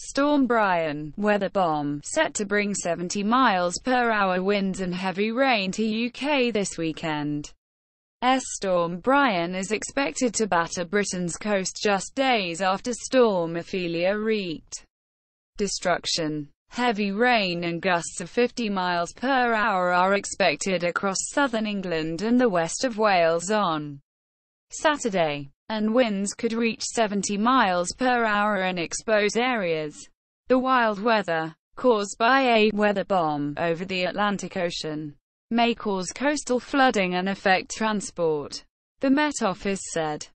Storm Brian, weather bomb, set to bring 70 miles per hour winds and heavy rain to UK this weekend. S Storm Brian is expected to batter Britain's coast just days after Storm Ophelia wreaked destruction. Heavy rain and gusts of 50 miles per hour are expected across southern England and the west of Wales on Saturday and winds could reach 70 miles per hour in exposed areas. The wild weather, caused by a weather bomb over the Atlantic Ocean, may cause coastal flooding and affect transport. The Met Office said.